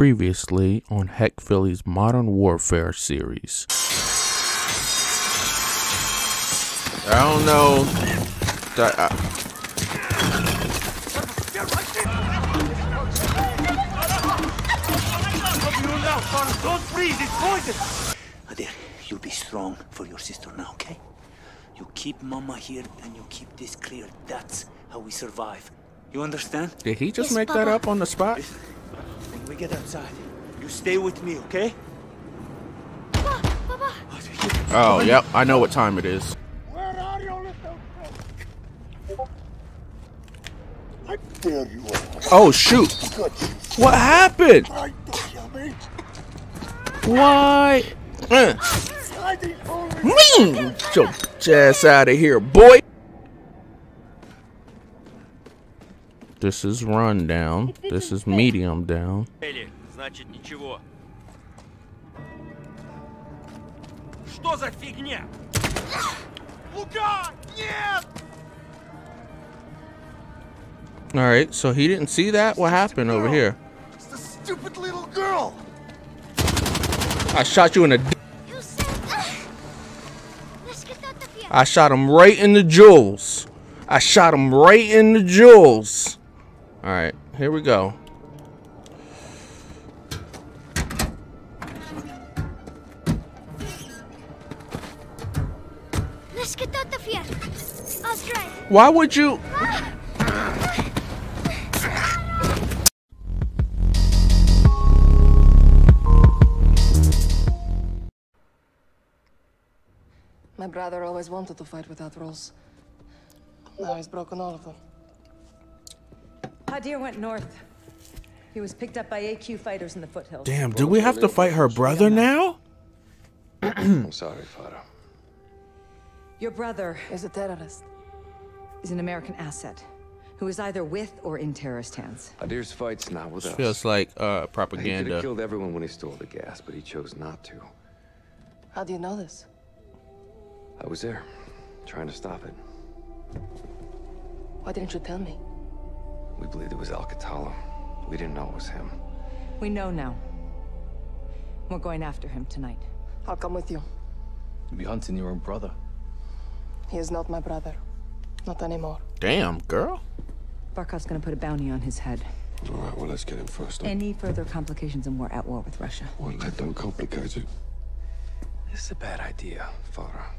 Previously on Heck Philly's Modern Warfare series. I don't know. That, I, Don't freeze, it's poison! Hadir, you be strong for your sister now, okay? You keep Mama here and you keep this clear. That's how we survive. You understand? did he just Yes, make that up on the spot? When we get outside, you stay with me, okay? Papa, Papa. Oh, yep. I know what time it is. Where are you, little I dare you all. Oh, shoot. What happened? I dare you, me. Why? Mm, Get your ass out of here, boy. This is run down. This is medium down. Элли, значит ничего. Что за фигня? Лука! Нет! All right, so he didn't see that. What happened over here? It's the stupid little girl. I shot you in the. d- You said. Let's get out of here. I shot him right in the jewels. I shot him right in the jewels. All right, here we go. Let's get out of here. Why would you? My brother always wanted to fight without rules. Now he's broken all of them. Hadir went north. He was picked up by AQ fighters in the foothills. Damn, do we have to fight her brother now? I'm sorry, Farah. Your brother is a terrorist. is an American asset who is either with or in terrorist hands. Hadir's fight's not with us. Feels like uh, he could have killed everyone when he stole the gas, but he chose not to. How do you know this? I was there, trying to stop it. Why didn't you tell me? We believed it was Al-Qatala. We didn't know it was him. We know now. We're going after him tonight. I'll come with you. You'll be hunting your own brother. He is not my brother. Not anymore. Damn, girl. Barkov's gonna put a bounty on his head. All right, well, let's get him first. Any further complications and we're at war with Russia. Well, that don't complicate it. This is a bad idea, Farah.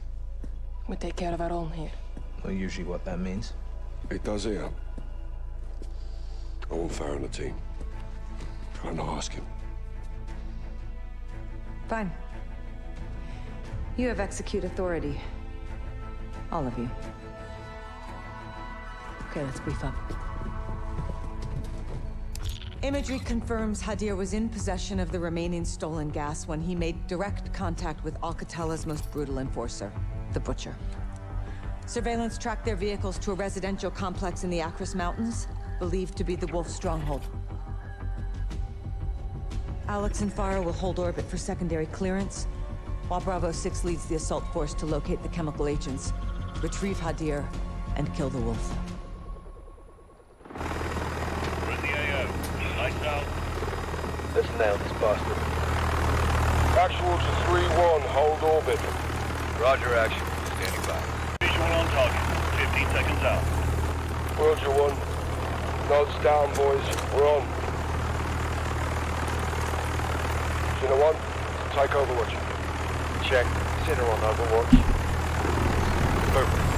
We take care of our own here. Well, usually what that means. It does here. I want Farah on the team. Try not ask him. Fine. You have execute authority. All of you. Okay, let's brief up. Imagery confirms Hadir was in possession of the remaining stolen gas when he made direct contact with Al-Qatala's most brutal enforcer, the Butcher. Surveillance tracked their vehicles to a residential complex in the Acris Mountains, believed to be the Wolf stronghold. Alex and Farah will hold orbit for secondary clearance, while Bravo 6 leads the assault force to locate the chemical agents, retrieve Hadir, and kill the Wolf. Let's nail this bastard. Actual to 3-1, hold orbit. Roger, action. Standing by. Visual on target. 15 seconds out. Roger 1. Nods down, boys. We're on. Center 1, take Overwatch. Check. Center on Overwatch. Perfect.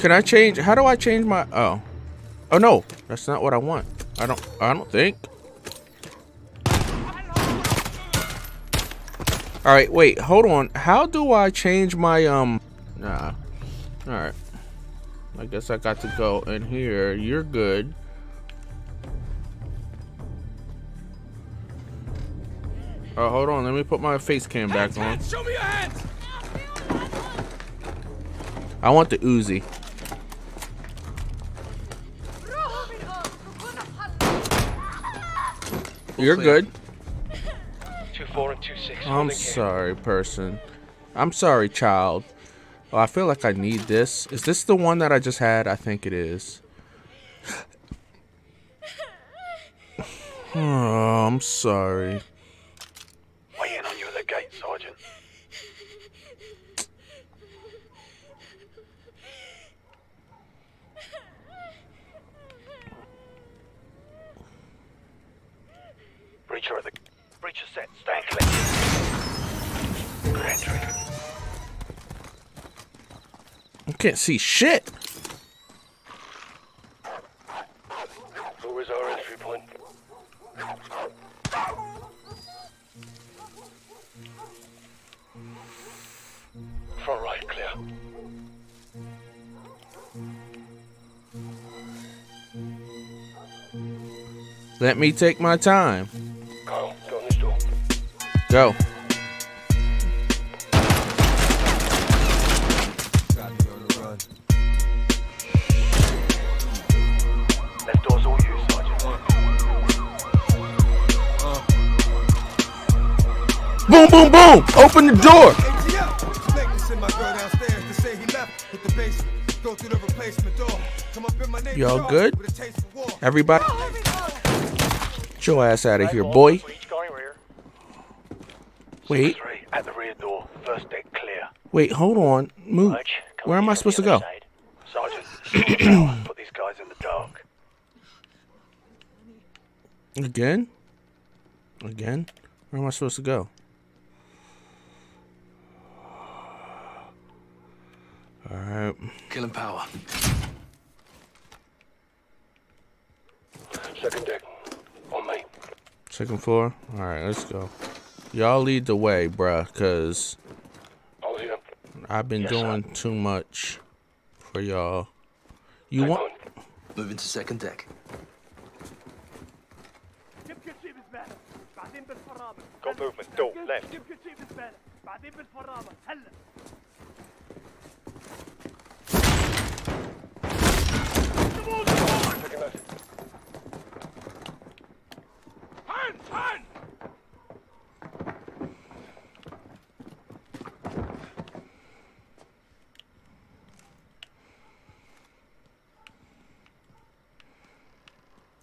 Can I change? How do I change my? Oh, oh no, that's not what I want. I don't. I don't think. All right, wait, hold on. How do I change my um? Nah. All right. I guess I got to go in here. You're good. Oh, hold on. Let me put my face cam back on. Show me your hands! I want the Uzi. You're clear. good. Two four and two six. I'm holding here. sorry, person. I'm sorry, child. Oh, I feel like I need this. Is this the one that I just had? I think it is. Oh, I'm sorry. Can't see shit. Where is our entry point? Front right, clear. Let me take my time. Kyle, go door. Come up in my neighbor's Y'all yard good? with a taste for war. Everybody, get your ass out of here, boy. For each guy rear. Wait, at the rear door. First deck clear. wait, hold on. Move. Roach, Where am I supposed to go? Sergeant, sort it out. put these guys in the dark. Again? Again? Where am I supposed to go? Alright. Killing power. Second deck. On me. Second floor? Alright, let's go. Y'all lead the way, bruh, because All here. I've been Yes, sir. doing too much for y'all. You want. Moving to second deck. Got movement. Door left. Second left.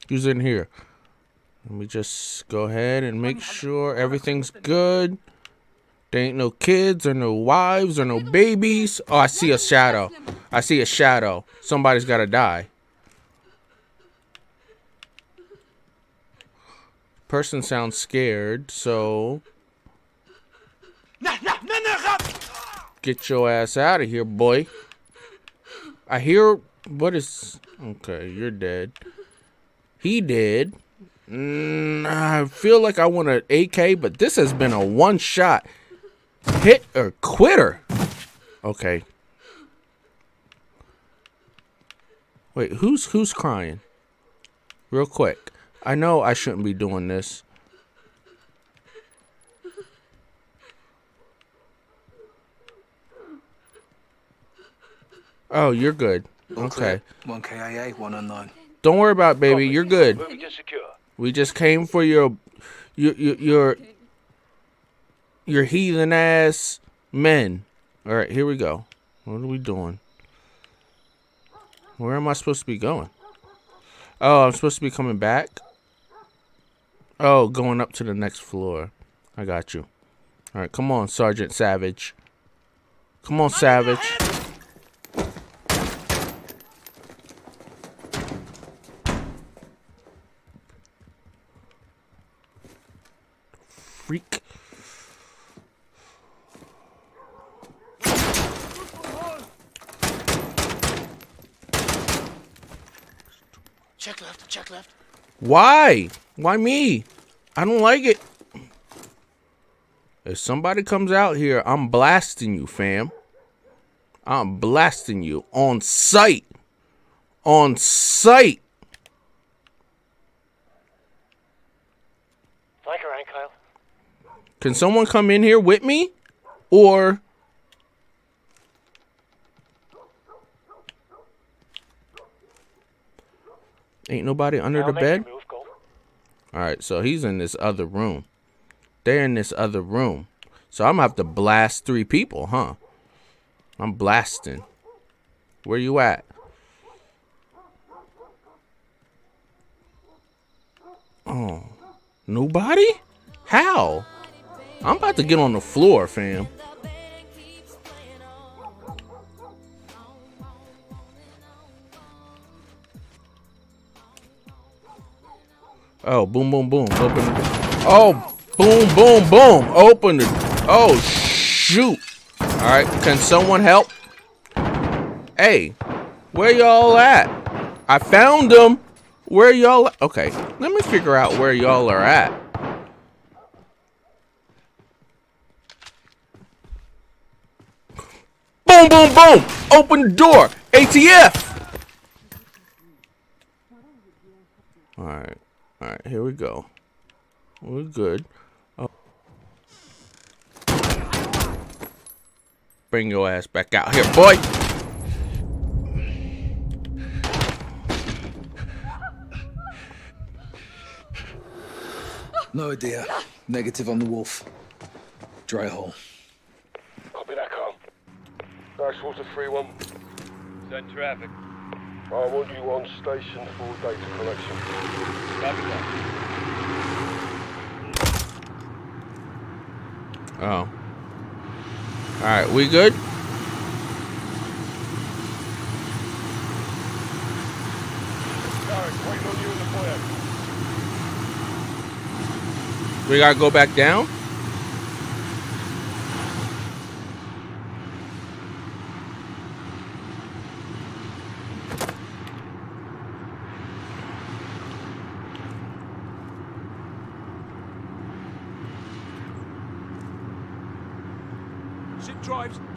Who's in here? Let me just go ahead and make sure everything's good. There ain't no kids or no wives or no babies. Oh, I see a shadow. I see a shadow. Somebody's got to die. Person sounds scared, so get your ass out of here, boy. I hear what is okay. You're dead. He did. Mm, I feel like I want an AK, but this has been a one shot hit or quitter. Okay. Wait, who's who's crying? Real quick. I know I shouldn't be doing this. Oh, you're good. All Okay. clear. One KIA, one unknown. Don't worry about it, baby. Oh, you're good. Moving to secure. We just came for your your your your, your heathen ass men. All right, here we go. What are we doing? Where am I supposed to be going? Oh, I'm supposed to be coming back. Oh, going up to the next floor. I got you. All right, come on, Sergeant Savage. Come on, Savage. Freak. Check left, check left. Why? Why me? I don't like it. If somebody comes out here, I'm blasting you, fam. I'm blasting you on sight. On sight. Flanker rank, Kyle. Can someone come in here with me? Or Ain't nobody under I'll the bed? Move. All right, so he's in this other room. They're in this other room. So I'm gonna have to blast three people, huh? I'm blasting. Where you at? Oh, nobody? How? I'm about to get on the floor, fam. Oh, boom, boom, boom. Open. Oh, boom, boom, boom. Open it. Oh, shoot. All right. Can someone help? Hey, where y'all at? I found them. Where y'all? Okay, let me figure out where y'all are at. Boom, boom, boom. Open the door. ATF. All right. All right, here we go. We're good. Oh. Bring your ass back out here, boy. No idea. Negative on the wolf. Dry hole. Copy that, Carl. Ashwater 3-1. Send traffic. I want you on station for data collection. Oh. Alright, we good? Garrick, waiting on you in the foyer. We gotta go back down? Ship drives just destroyed in the back.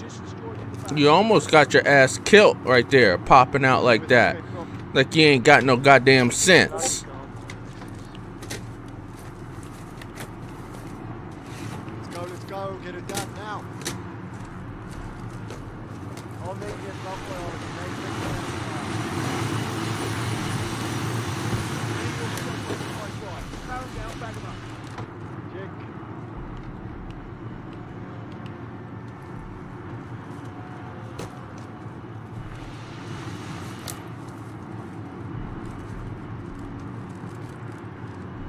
You almost got your ass killed right there, popping out like that. Like you ain't got no goddamn sense. Let's go, let's go. Get it done now. I'll meet you at Rockwell on the main Check.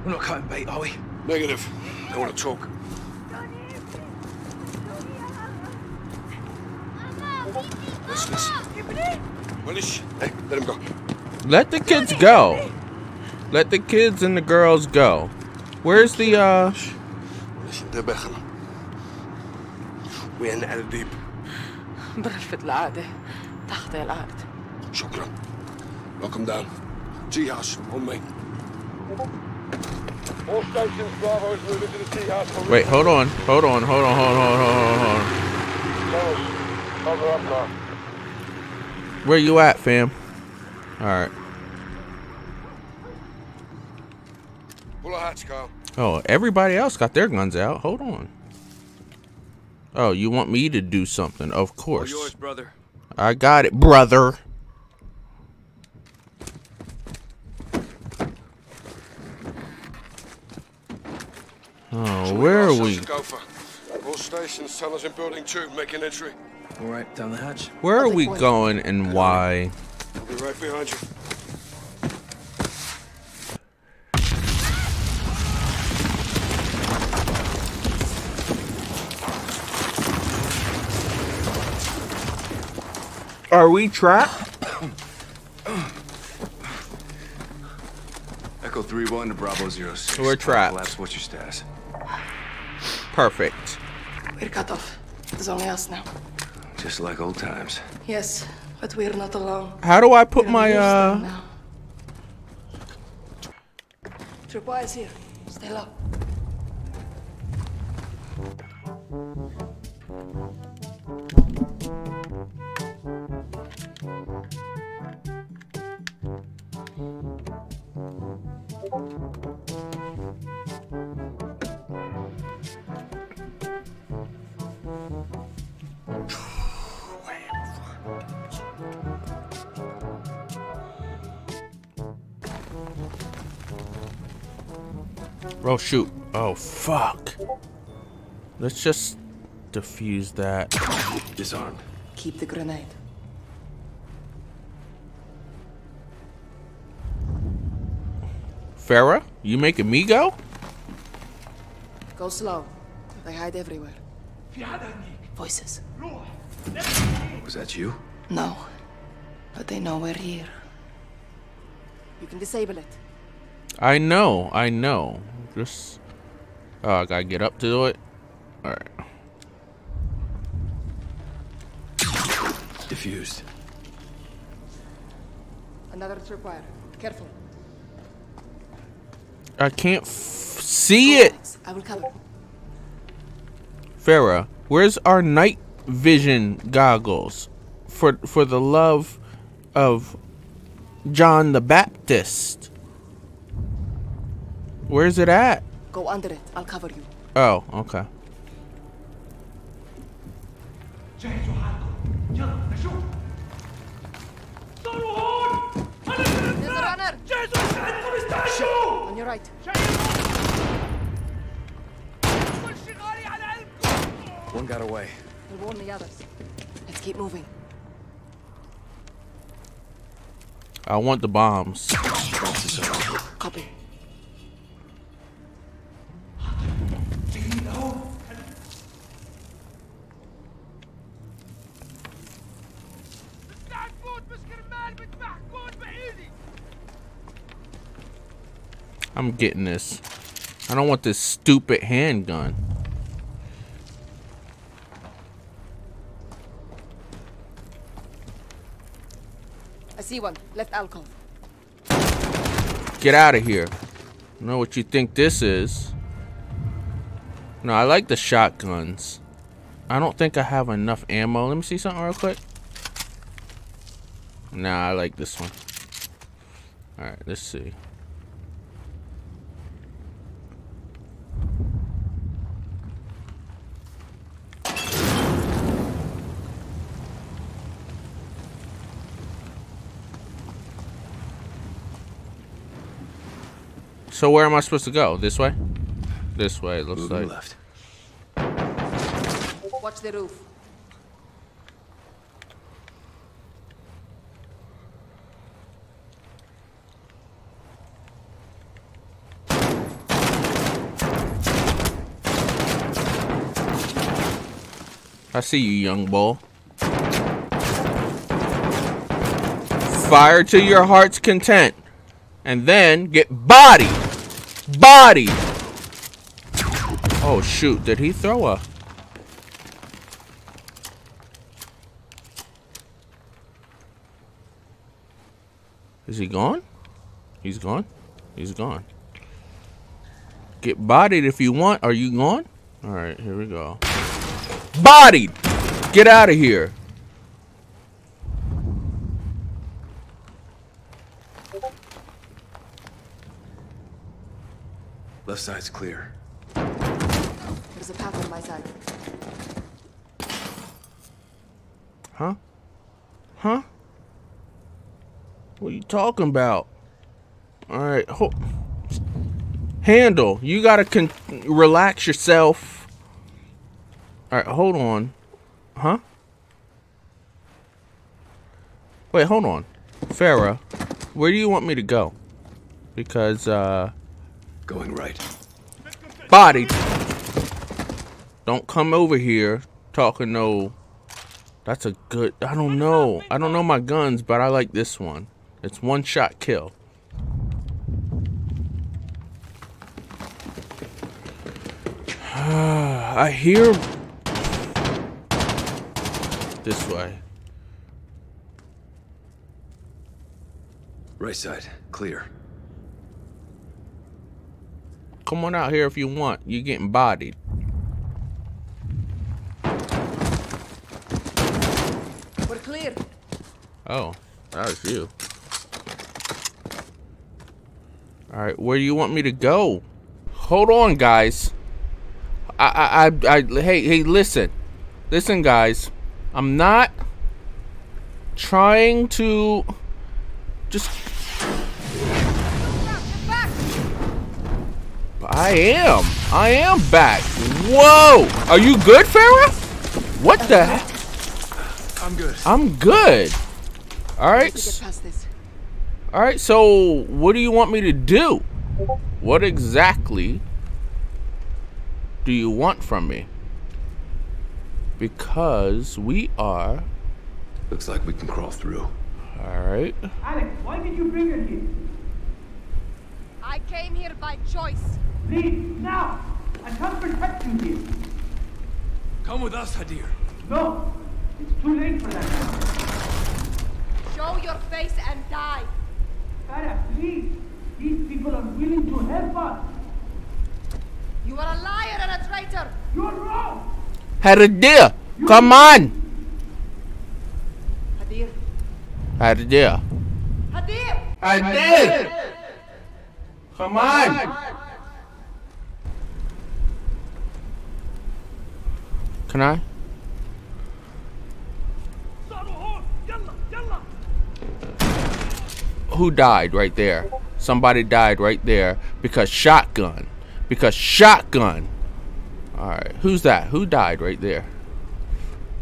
We're not cutting bait, are we? Negative. I want to talk. What's this? Willis? Hey, let him go. Let the kids go. Let the kids and the girls go. Where's the uh Willis, انتبه خلاص. وين على الديب برفة العادة تحت الأرض شكرا. Lock him down. G-house on me. All stations, Bravo is moving to the T-house. for Wait, hold on. Hold on. Hold on. Hold on. Hold on. Hold on. Charles, cover up now. Where you at, fam? All Oh, everybody else got their guns out. Hold on. Oh, you want me to do something? Of course. yours, brother. I got it, brother. Oh, where are we? All stations, tell us in building two, making entry. All right, down the hatch. Where are we going and why? I'll be right behind you. Are we trapped? Echo 3-1 to Bravo 06. We're trapped. Collapse, what's your status? Perfect. We're cut off. There's only us now. Just like old times. Yes, but we're not alone. How do I put We're my uh side now. Tripwire is here. Stay low. Shoot. Oh, fuck. Let's just defuse that. Disarmed. Keep the grenade. Farah, you making me go? Go slow. They hide everywhere. Voices. Was that you? No. But they know we're here. You can disable it. I know, I know. Just. Oh, I gotta get up to do it. Alright. Diffused. Another tripwire. Careful. I can't see it! I will cover. Farah, where's our night vision goggles? For for the love of John the Baptist. Where's it at? Go under it. I'll cover you. Oh, okay. There's a runner! On your right. One got away. We'll warn the others. Let's keep moving. I want the bombs. Copy. I'm getting this. I don't want this stupid handgun. I see one. Left alcove. Get out of here. Know what you think this is. No, I like the shotguns. I don't think I have enough ammo. Let me see something real quick. Nah, I like this one. Alright, let's see. So where am I supposed to go? This way? This way, it looks Moving like. left. Watch the roof. I see you, young bull. Fire to your heart's content. And then get bodied. Bodied. Oh, shoot. Did he throw a... Is he gone? He's gone? He's gone. Get bodied if you want. Are you gone? Alright, here we go. Bodied! Get out of here. Left side's clear. There's a path on my side. Huh? Huh? What are you talking about? Alright, ho- Handle, you gotta con- relax yourself. Alright, hold on. Huh? Wait, hold on. Farah, where do you want me to go? Because, uh... Going right. Body! Don't come over here talking no... That's a good... I don't know. I don't know my guns, but I like this one. It's one shot kill. I hear... This way. Right side, clear. Come on out here if you want. You're getting bodied. We're clear. Oh, that was you. Alright, where do you want me to go? Hold on, guys. I, I, I, I, hey, hey, listen. Listen, guys. I'm not trying to just... I am. I am back. Whoa! Are you good, Farah? What the heck? I'm good. I'm good. All right. We get past this. All right. So, what do you want me to do? What exactly do you want from me? Because we are. Looks like we can crawl through. All right. Alex, why did you bring her here? I came here by choice. Leave now! I can't protect you here. Come with us, Hadir. No, it's too late for that. Show your face and die. Farah, please. These people are willing to help us. You are a liar and a traitor. You're wrong. Hadir. Come on. Hadir. Hadir. Hadir! Hadir! I did. Come on. Can I? Who died right there? Somebody died right there because shotgun. Because shotgun. Alright, who's that? Who died right there?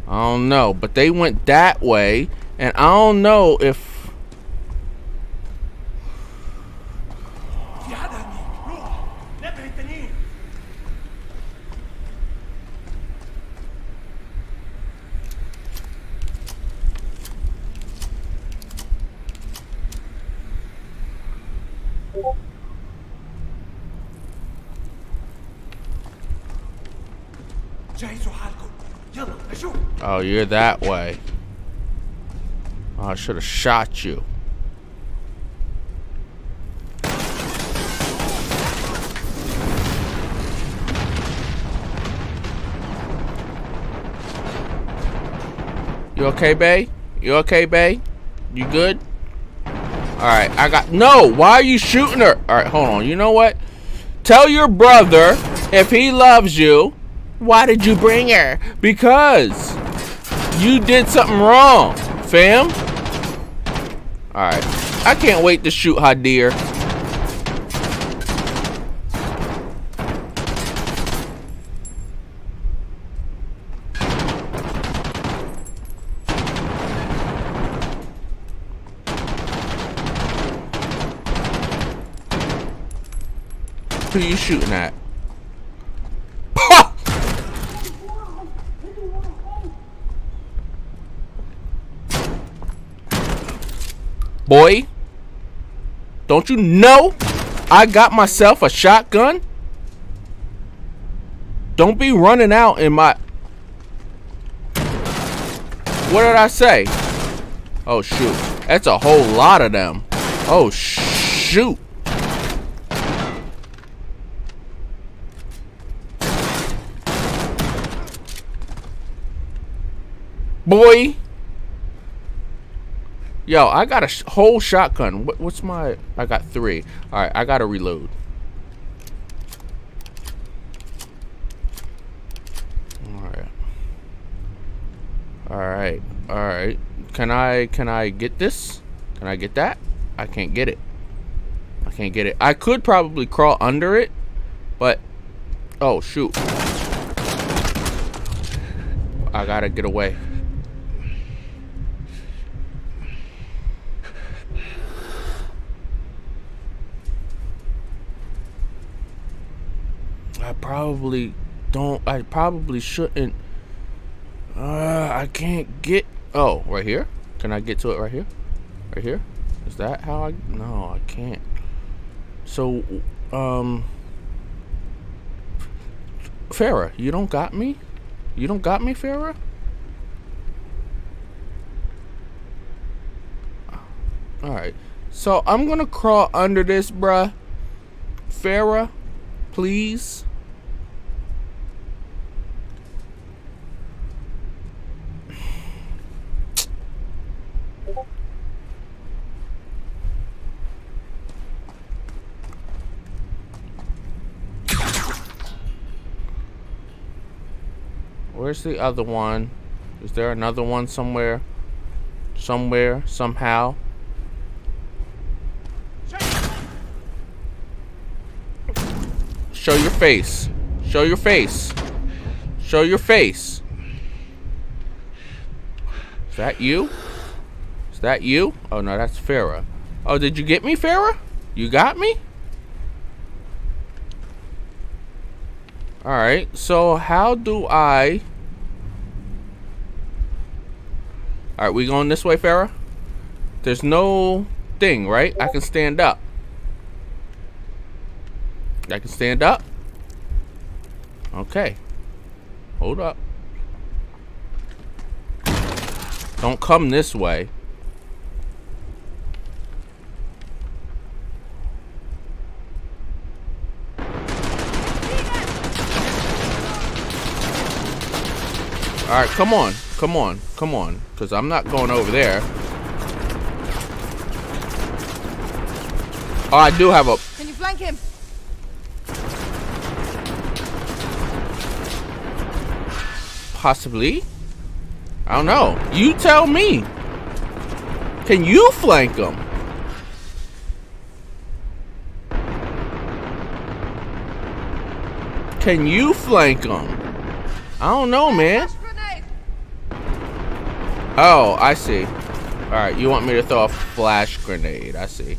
I don't know, but they went that way, and I don't know if you're that way. Oh, I should have shot you. You okay, Bay? You okay, Bay? You good? Alright, I got... No! Why are you shooting her? Alright, hold on. You know what? Tell your brother if he loves you why did you bring her? Because you did something wrong, fam. Alright. I can't wait to shoot Hadir. Who you shooting at? Boy, don't you know I got myself a shotgun? Don't be running out in my... What did I say? Oh, shoot. That's a whole lot of them. Oh, shoot. Boy. Yo, I got a sh whole shotgun. What, what's my... I got three. Alright, I gotta reload. Alright. Alright. Alright. Can I... Can I get this? Can I get that? I can't get it. I can't get it. I could probably crawl under it. But... Oh, shoot. I gotta get away. I probably don't. I probably shouldn't. Uh, I can't get. Oh, right here. Can I get to it right here? Right here? Is that how I? No, I can't. So, um, Farah, you don't got me. You don't got me, Farah. All right. So I'm gonna crawl under this, bruh. Farah, please. Where's the other one? Is there another one somewhere? Somewhere, somehow? Show your face. Show your face. Show your face. Is that you? Is that you? Oh no, that's Farah. Oh, did you get me, Farah? You got me? Alright, so how do I... Alright, we going this way, Farah? There's no thing, right? I can stand up. I can stand up? Okay. Hold up. Don't come this way. Alright, come on. Come on. Come on. Because I'm not going over there. Oh, I do have a... Can you flank him? Possibly. I don't know. You tell me. Can you flank him? Can you flank him? I don't know, man. Oh, I see. Alright, you want me to throw a flash grenade. I see.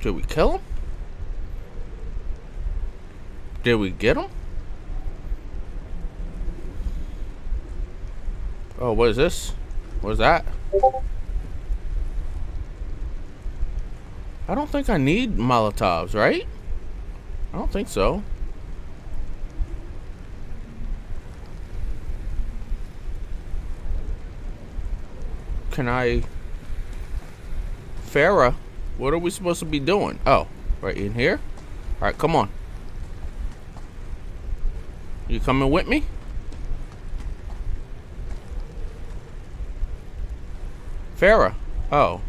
Did we kill him? Did we get him? Oh, what is this? What is that? I don't think I need Molotovs, right? I don't think so. Can I... Farah? What are we supposed to be doing? Oh, right in here? Alright, come on. You coming with me? Farah. Oh.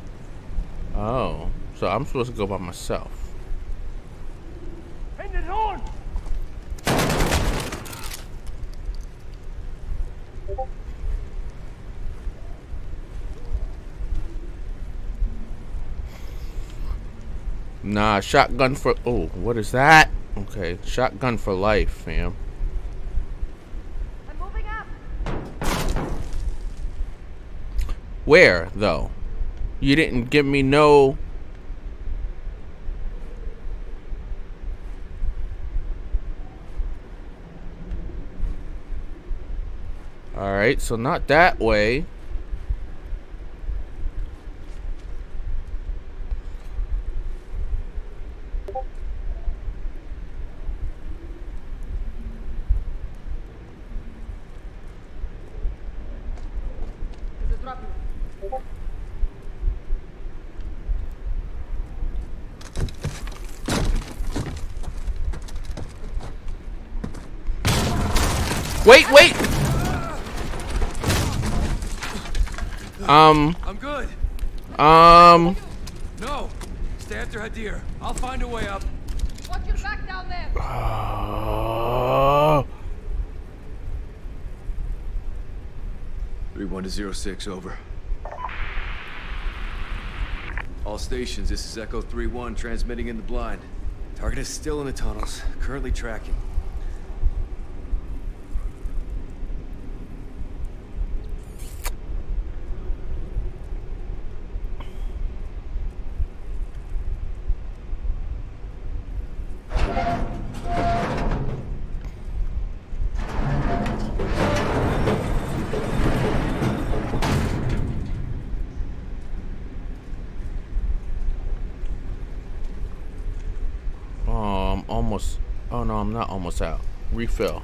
Oh. So I'm supposed to go by myself. Nah, shotgun for... Oh, what is that? Okay, shotgun for life, fam. Where, though? You didn't give me no... Alright, so not that way. Wait, wait! Um. I'm good. Um. No. Stay after Hadir. I'll find a way up. Watch your back down there. Uh, Three one to zero six. Over. All stations. This is Echo three one transmitting in the blind. Target is still in the tunnels. Currently tracking. almost out. Refill.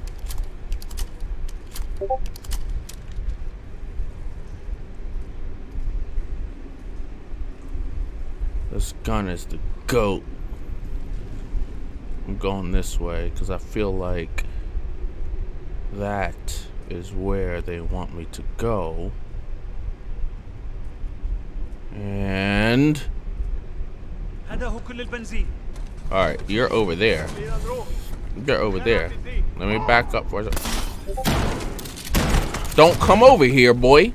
This gun is the GOAT. I'm going this way because I feel like that is where they want me to go. And... Alright, you're over there. They're over there. Let me back up for a second. Don't come over here, boy.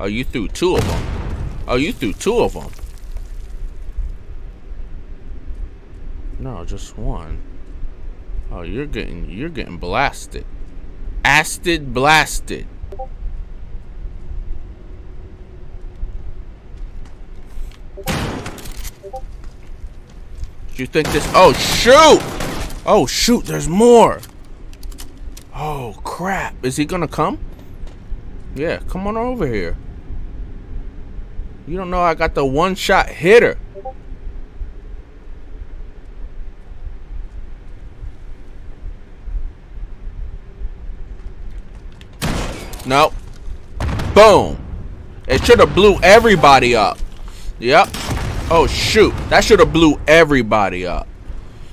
Oh, you threw two of them. Oh, you threw two of them. No, just one. Oh, you're getting you're getting blasted. Asted blasted. You think this? Oh shoot! Oh shoot! There's more. Oh crap! Is he gonna come? Yeah, come on over here. You don't know I got the one-shot hitter. Nope. Boom. It should have blew everybody up. Yep. Oh, shoot. That should have blew everybody up.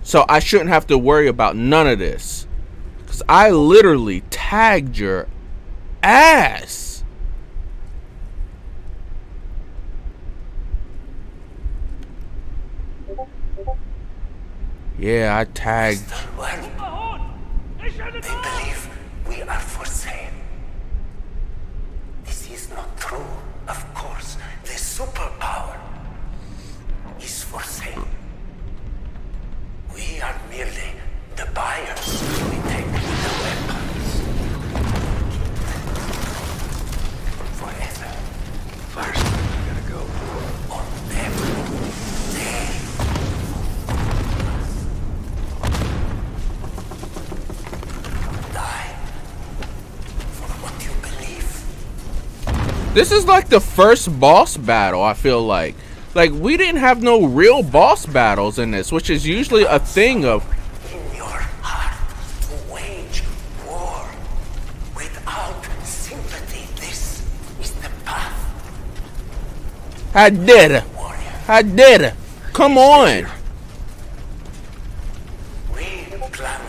So I shouldn't have to worry about none of this. Because I literally tagged your ass. Yeah, I tagged. They believe we are for sale. This is not true, of course. The superpower for sale. We are merely the buyers. We take the weapons. Forever. First. This is like the first boss battle, I feel like. Like, we didn't have no real boss battles in this, which is usually a thing of... In your heart to wage war without sympathy. This is the path. I did it. I did it. Come on.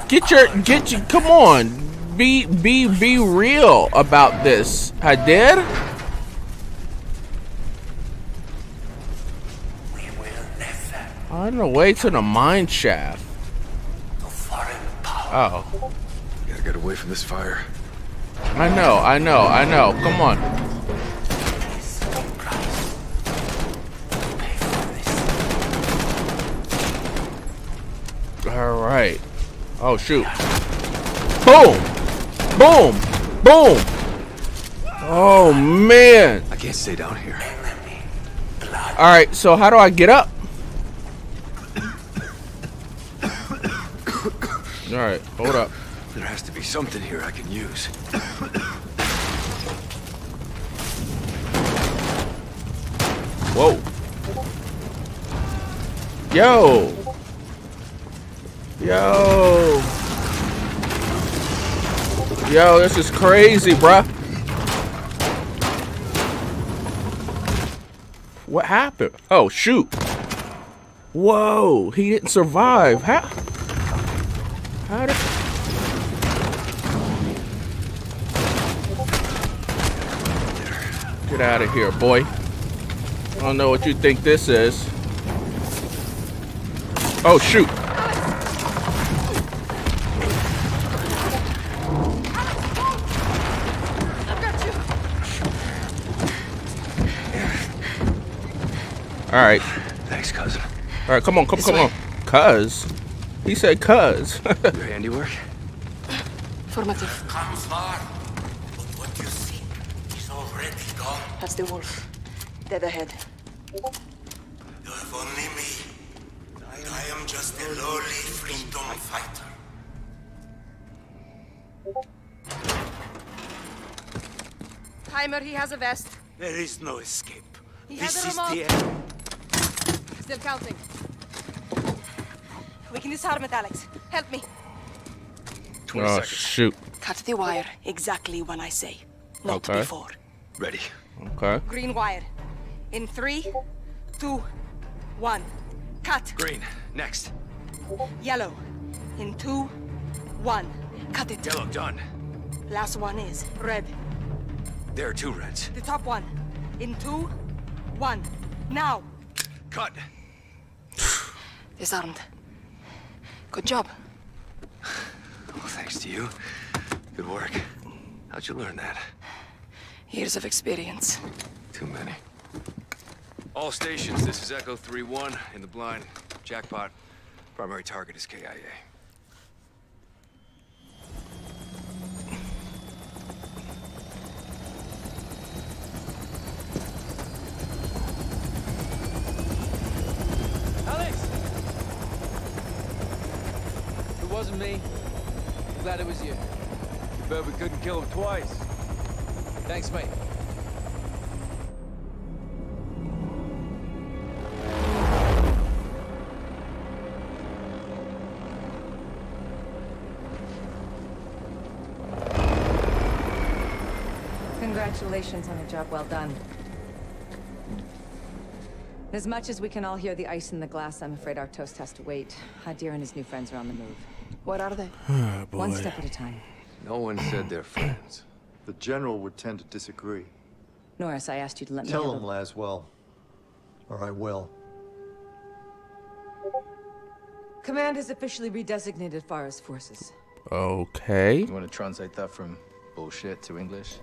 Get your, get your, come on. Be, be, be real about this. I did? On the way to the mine shaft. Oh. Gotta get away from this fire. I know, I know, I know. Come on. All right. Oh shoot. Boom. Boom. Boom. Oh man. I can't stay down here. All right. So how do I get up? All right. Hold up. There has to be something here I can use. Whoa. Yo. Yo. Yo, this is crazy, bruh. What happened? Oh, shoot. Whoa, he didn't survive. How? How did... Get out of here, boy. I don't know what you think this is. Oh, shoot. All right. Thanks, cousin. All right, come on, come, come on. Cuz. He said cuz. Your handiwork? Formative. Come far, but what you seek is already gone. That's the wolf. Dead ahead. You have only me. And I am just a lowly freedom fighter. Timer, he has a vest. There is no escape. He this has a is remote. the end. Still counting. We can disarm it, Alex. Help me. oh, shoot. Cut the wire exactly when I say. Not Okay. before. Ready. Okay. Green wire. In three, two, one. Cut. Green. Next. Yellow. In two, one. Cut it. Yellow done. Last one is red. There are two reds. The top one. In two, one. Now. Cut. Disarmed. Good job. Well, thanks to you. Good work. How'd you learn that? Years of experience. Too many. All stations, this is Echo 3-1 in the blind. Jackpot. Primary target is KIA. Alex! It wasn't me. I'm glad it was you. Bet we couldn't kill him twice. Thanks, mate. Congratulations on a job well done. As much as we can all hear the ice in the glass, I'm afraid our toast has to wait. Hadir and his new friends are on the move. What are they? Oh, One step at a time. No one said they're friends. The general would tend to disagree. Norris, I asked you to let me know. Tell handle- him, Laswell. Or I will. Command has officially redesignated Farah's forces. Okay. You want to translate that from bullshit to English?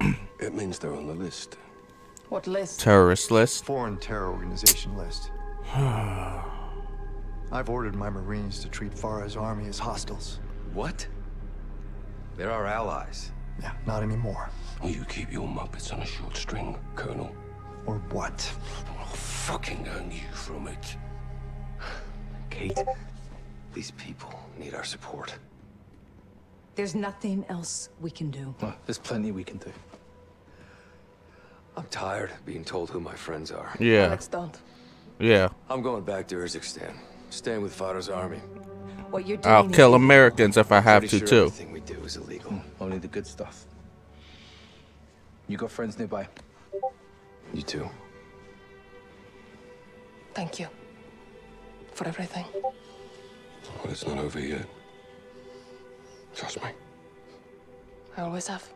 It means they're on the list. What list? Terrorist list. Foreign terror organization list. Ah. I've ordered my Marines to treat Farah's army as hostiles. What? They're our allies. Yeah, not anymore. Will you keep your muppets on a short string, Colonel? Or what? I'll fucking hang you from it. Kate, these people need our support. There's nothing else we can do. Well, there's plenty we can do. I'm tired of being told who my friends are. Yeah. Alex, don't. Yeah. I'm going back to Urzikstan. Staying with Farah's army. What you're doing I'll kill Americans if I have Pretty to sure too. Everything we do is illegal. Hmm, only the good stuff. You got friends nearby? You too. Thank you. For everything. Well, it's not over yet. Trust me. I always have.